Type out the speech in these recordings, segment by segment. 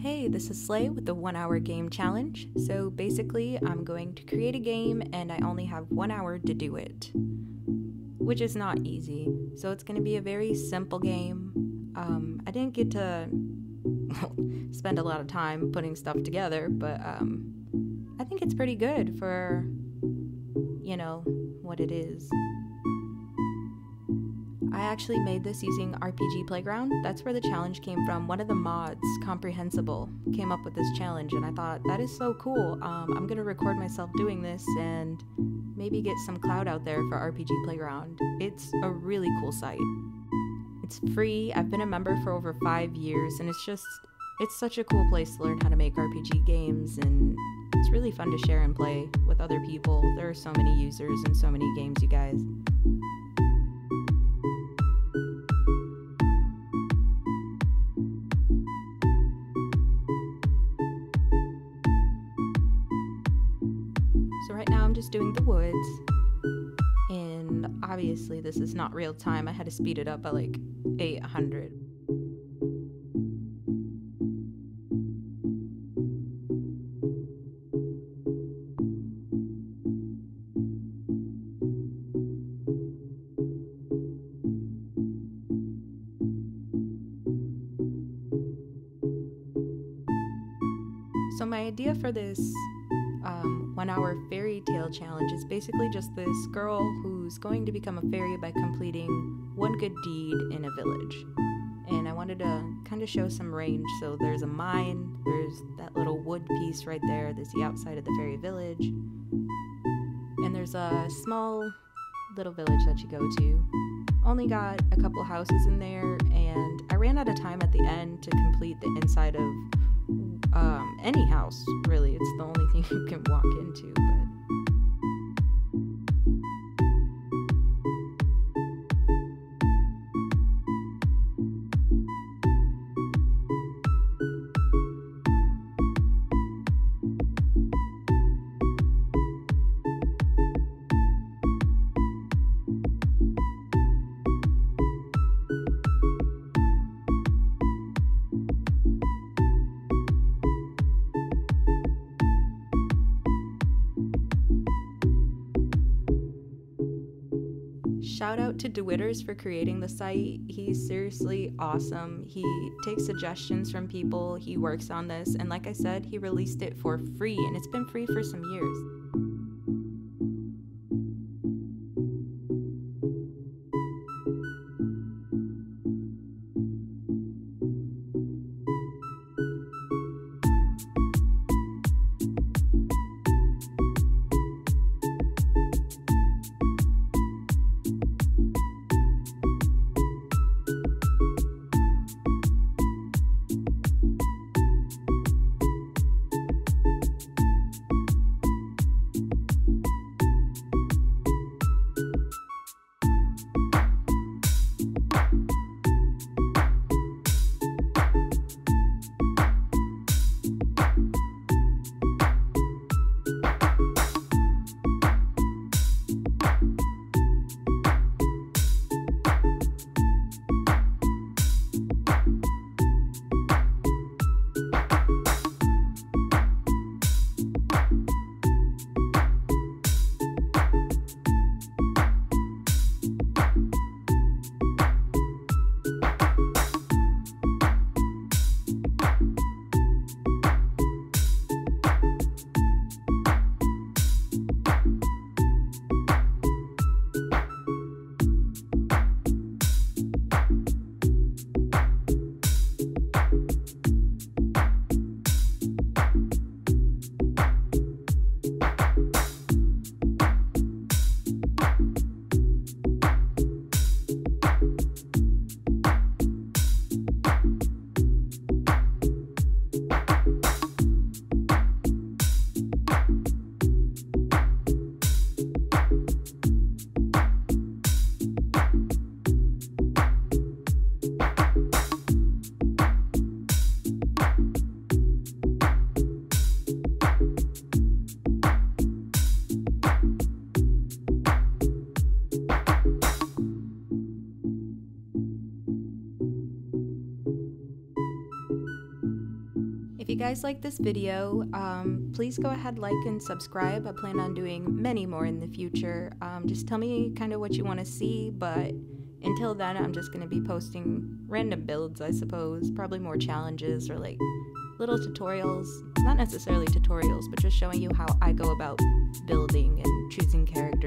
Hey, this is Slay with the one hour game challenge. So basically, I'm going to create a game and I only have one hour to do it, which is not easy. So it's going to be a very simple game. Um, I didn't get to spend a lot of time putting stuff together, but um, I think it's pretty good for, you know, what it is. I actually made this using RPG Playground. That's where the challenge came from. One of the mods, Comprehensible, came up with this challenge, and I thought, that is so cool. Um, I'm gonna record myself doing this and maybe get some cloud out there for RPG Playground. It's a really cool site. It's free. I've been a member for over five years, and it's just, it's such a cool place to learn how to make RPG games, and it's really fun to share and play with other people. There are so many users and so many games, you guys. Obviously this is not real time. I had to speed it up by like 800. So my idea for this um, one hour fairy tale challenge is basically just this girl who's going to become a fairy by completing one good deed in a village. And I wanted to kind of show some range. So there's a mine, there's that little wood piece right there, there's the outside of the fairy village, and there's a small little village that you go to. Only got a couple houses in there, and I ran out of time at the end to complete the inside of um, any house, really. It's the only thing you can walk into, but. Shout out to DeWitters for creating the site. He's seriously awesome. He takes suggestions from people, he works on this, and like I said, he released it for free, and it's been free for some years. Guys like this video, um, please go ahead, like, and subscribe. I plan on doing many more in the future. Um, just tell me kind of what you want to see, but until then, I'm just going to be posting random builds, I suppose. Probably more challenges or like little tutorials. Not necessarily tutorials, but just showing you how I go about building and choosing characters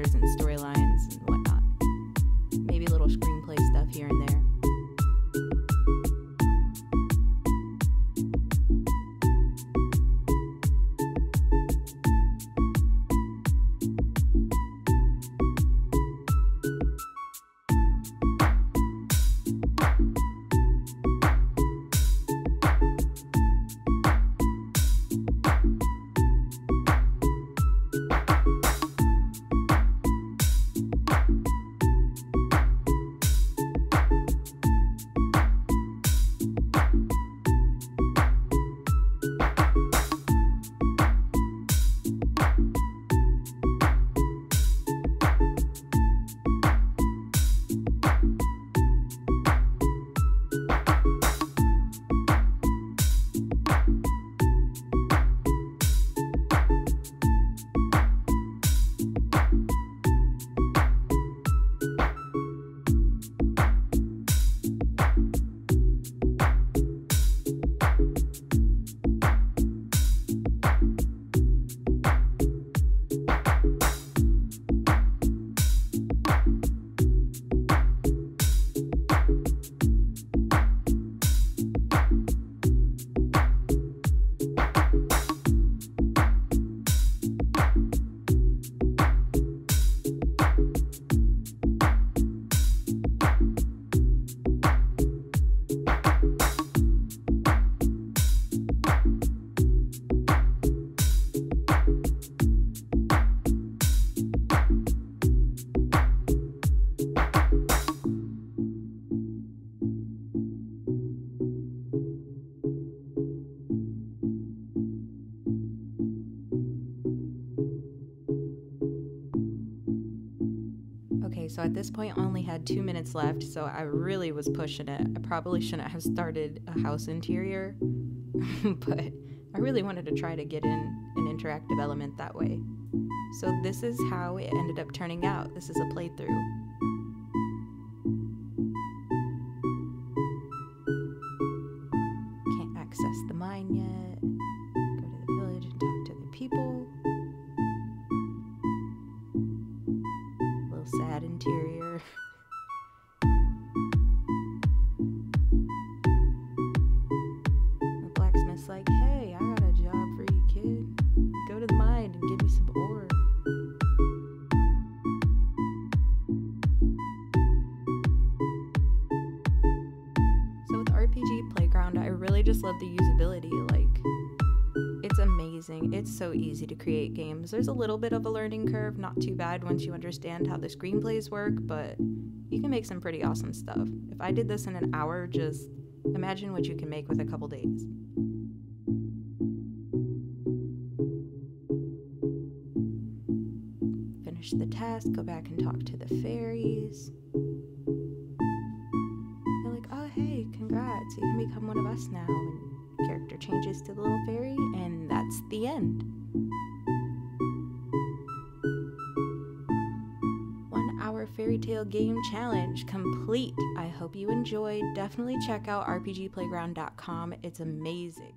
Okay, so at this point, I only had two minutes left, so I really was pushing it. I probably shouldn't have started a house interior, but I really wanted to try to get in an interactive element that way. So, this is how it ended up turning out. This is a playthrough. Just love the usability. Like, it's amazing. It's so easy to create games. There's a little bit of a learning curve, not too bad once you understand how the screenplays work, but you can make some pretty awesome stuff. If I did this in an hour, just imagine what you can make with a couple days. Finish the task, go back and talk to the fairies. Congrats, you can become one of us now. And character changes to the little fairy, and that's the end. One hour fairy tale game challenge complete. I hope you enjoyed. Definitely check out rpgplayground.com, it's amazing.